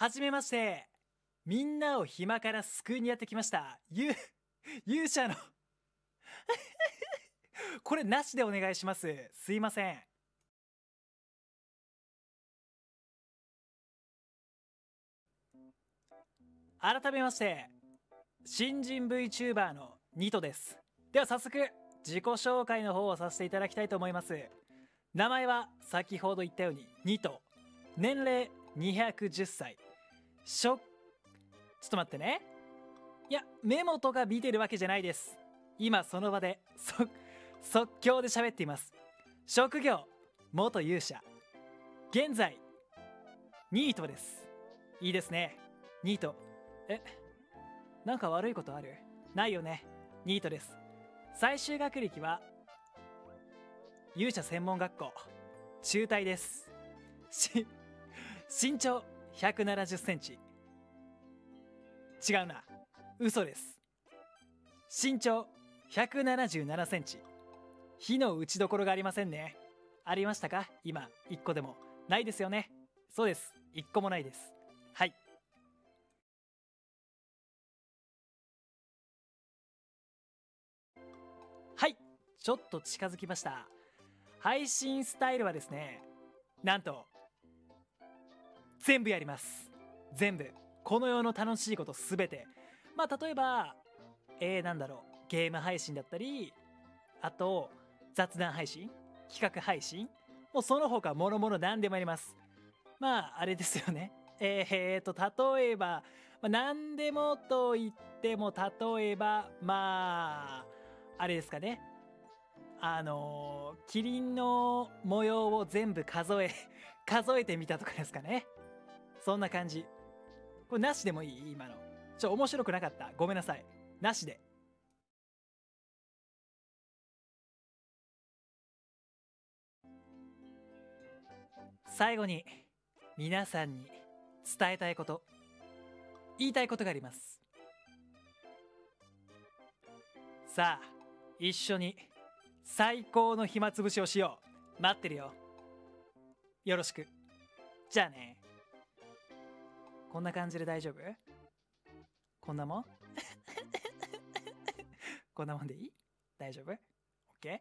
はじめまして。みんなを暇から救いにやってきました。ゆ、勇者の。これなしでお願いします。すいません。改めまして、新人 VTuber のニトです。では早速、自己紹介の方をさせていただきたいと思います。名前は先ほど言ったようにニト。年齢210歳。しょ、ちょっと待ってね。いや、メモとか見てるわけじゃないです。今その場で、そ、即興で喋っています。職業、元勇者。現在、ニートです。いいですね。ニート。え、なんか悪いことある？ないよね。ニートです。最終学歴は、勇者専門学校、中退です。し、身長170センチ。違うな。嘘です。身長177センチ。火の打ちどころがありませんね。ありましたか？今、1個でも。ないですよね。そうです。1個もないです。はい。はい。ちょっと近づきました。配信スタイルはですね、なんと、全部やります。全部。この世の楽しいことすべて。まあ、例えば、えー、なんだろう、ゲーム配信だったり、あと、雑談配信企画配信もうその他もろもろ何でもやります。まあ、あれですよね。えー、えーと、例えば、まあ、何でもと言っても、例えば、まあ、あれですかね。あのー、キリンの模様を全部数え、数えてみたとかですかね。そんな感じ。これなしでもいい？今の。ちょ、面白くなかった？ごめんなさい。なしで。最後に、皆さんに伝えたいこと、言いたいことがあります。さあ、一緒に最高の暇つぶしをしよう。待ってるよ。よろしく。じゃあね。こんな感じで大丈夫？こんなもん？こんなもんでいい？大丈夫 ?OK?